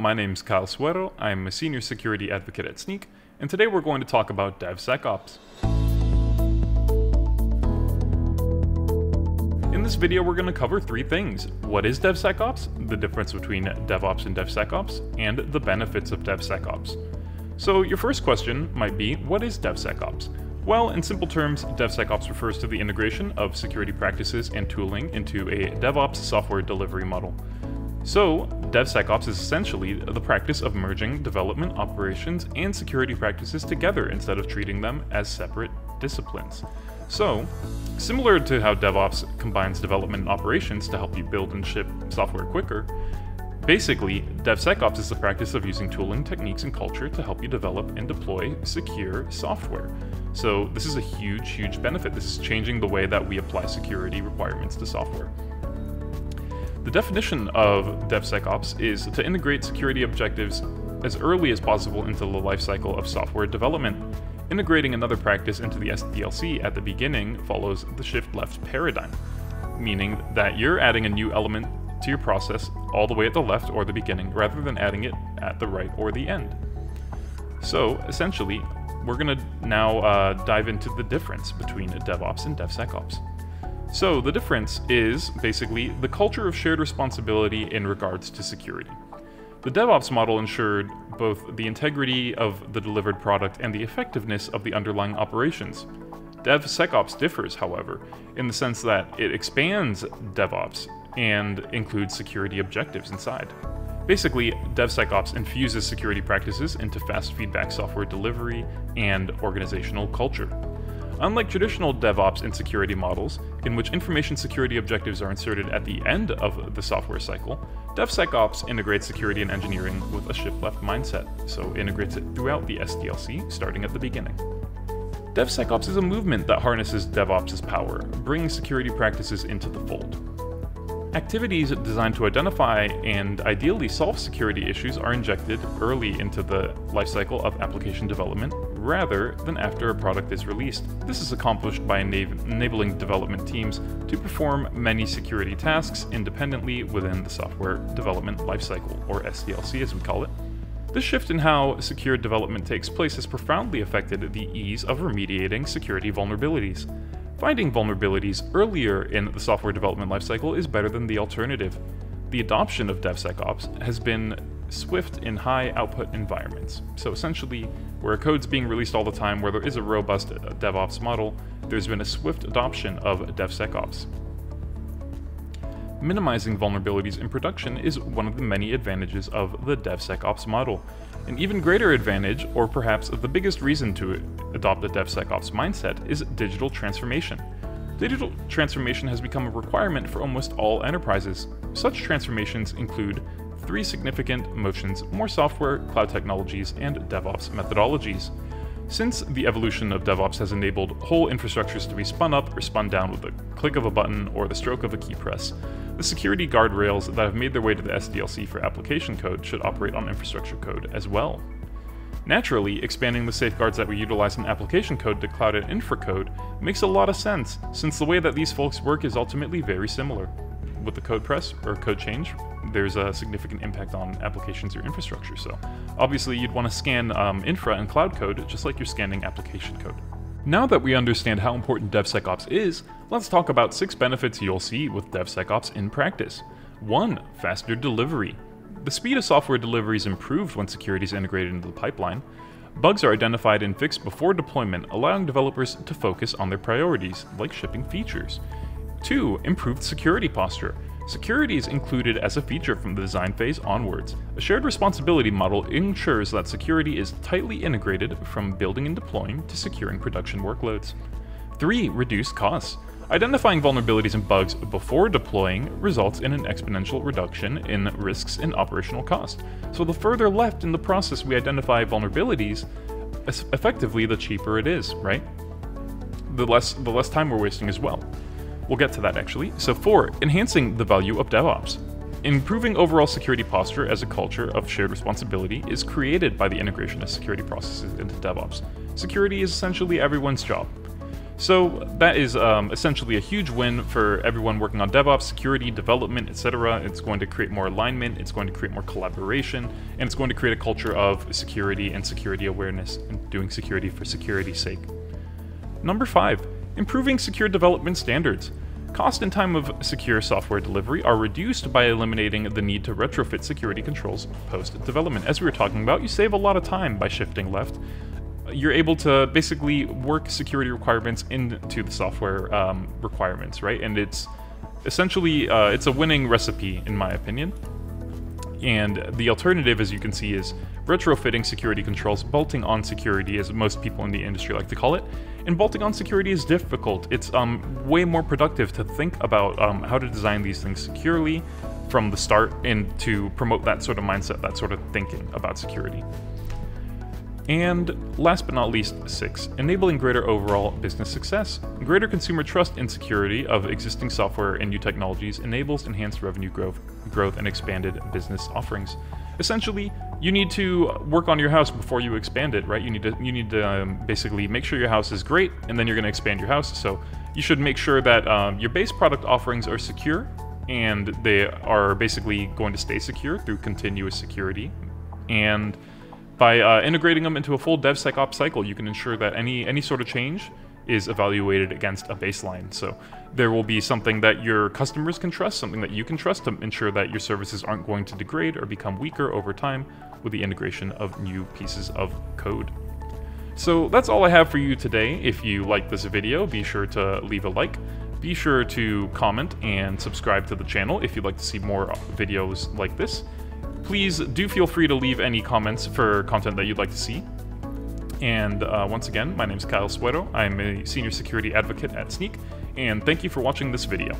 my name's Kyle Suero, I'm a senior security advocate at Snyk, and today we're going to talk about DevSecOps. In this video we're going to cover three things. What is DevSecOps, the difference between DevOps and DevSecOps, and the benefits of DevSecOps. So your first question might be, what is DevSecOps? Well, in simple terms, DevSecOps refers to the integration of security practices and tooling into a DevOps software delivery model. So, DevSecOps is essentially the practice of merging development, operations, and security practices together instead of treating them as separate disciplines. So, similar to how DevOps combines development and operations to help you build and ship software quicker, basically, DevSecOps is the practice of using tooling, techniques, and culture to help you develop and deploy secure software. So, this is a huge, huge benefit. This is changing the way that we apply security requirements to software. The definition of DevSecOps is to integrate security objectives as early as possible into the lifecycle of software development. Integrating another practice into the SDLC at the beginning follows the shift left paradigm, meaning that you're adding a new element to your process all the way at the left or the beginning rather than adding it at the right or the end. So essentially, we're going to now uh, dive into the difference between DevOps and DevSecOps. So the difference is basically the culture of shared responsibility in regards to security. The DevOps model ensured both the integrity of the delivered product and the effectiveness of the underlying operations. DevSecOps differs, however, in the sense that it expands DevOps and includes security objectives inside. Basically, DevSecOps infuses security practices into fast feedback software delivery and organizational culture. Unlike traditional DevOps and security models, in which information security objectives are inserted at the end of the software cycle, DevSecOps integrates security and engineering with a shift-left mindset, so integrates it throughout the SDLC, starting at the beginning. DevSecOps is a movement that harnesses DevOps' power, bringing security practices into the fold. Activities designed to identify and ideally solve security issues are injected early into the lifecycle of application development rather than after a product is released. This is accomplished by enabling development teams to perform many security tasks independently within the software development lifecycle, or SDLC as we call it. This shift in how secure development takes place has profoundly affected the ease of remediating security vulnerabilities. Finding vulnerabilities earlier in the software development lifecycle is better than the alternative. The adoption of DevSecOps has been swift in high output environments. So essentially, where code's being released all the time, where there is a robust DevOps model, there's been a swift adoption of DevSecOps. Minimizing vulnerabilities in production is one of the many advantages of the DevSecOps model. An even greater advantage, or perhaps the biggest reason to adopt a DevSecOps mindset, is digital transformation. Digital transformation has become a requirement for almost all enterprises. Such transformations include three significant motions more software, cloud technologies, and DevOps methodologies. Since the evolution of DevOps has enabled whole infrastructures to be spun up or spun down with the click of a button or the stroke of a key press, the security guardrails that have made their way to the SDLC for application code should operate on infrastructure code as well. Naturally, expanding the safeguards that we utilize in application code to cloud and infra code makes a lot of sense, since the way that these folks work is ultimately very similar. With the code press or code change, there's a significant impact on applications or infrastructure. So obviously you'd want to scan um, infra and cloud code just like you're scanning application code. Now that we understand how important DevSecOps is, let's talk about six benefits you'll see with DevSecOps in practice. 1. Faster delivery. The speed of software delivery is improved when security is integrated into the pipeline. Bugs are identified and fixed before deployment, allowing developers to focus on their priorities, like shipping features. 2. Improved security posture. Security is included as a feature from the design phase onwards. A shared responsibility model ensures that security is tightly integrated from building and deploying to securing production workloads. 3. Reduce costs. Identifying vulnerabilities and bugs before deploying results in an exponential reduction in risks and operational cost. So the further left in the process we identify vulnerabilities, effectively the cheaper it is, right? The less the less time we're wasting as well. We'll get to that actually. So four, enhancing the value of DevOps. Improving overall security posture as a culture of shared responsibility is created by the integration of security processes into DevOps. Security is essentially everyone's job. So that is um, essentially a huge win for everyone working on DevOps, security, development, etc. It's going to create more alignment, it's going to create more collaboration, and it's going to create a culture of security and security awareness and doing security for security's sake. Number five, improving secure development standards. Cost and time of secure software delivery are reduced by eliminating the need to retrofit security controls post-development. As we were talking about, you save a lot of time by shifting left. You're able to basically work security requirements into the software um, requirements, right? And it's essentially, uh, it's a winning recipe, in my opinion. And the alternative, as you can see, is retrofitting security controls, bolting on security, as most people in the industry like to call it. And bolting on security is difficult. It's um, way more productive to think about um, how to design these things securely from the start and to promote that sort of mindset, that sort of thinking about security. And last but not least, six, enabling greater overall business success. Greater consumer trust and security of existing software and new technologies enables enhanced revenue growth, growth and expanded business offerings. Essentially, you need to work on your house before you expand it, right? You need to you need to um, basically make sure your house is great, and then you're going to expand your house. So you should make sure that um, your base product offerings are secure, and they are basically going to stay secure through continuous security, and by uh, integrating them into a full DevSecOps cycle, you can ensure that any, any sort of change is evaluated against a baseline. So there will be something that your customers can trust, something that you can trust to ensure that your services aren't going to degrade or become weaker over time with the integration of new pieces of code. So that's all I have for you today. If you like this video, be sure to leave a like. Be sure to comment and subscribe to the channel if you'd like to see more videos like this. Please do feel free to leave any comments for content that you'd like to see. And uh, once again, my name is Kyle Suero. I'm a senior security advocate at Snyk, and thank you for watching this video.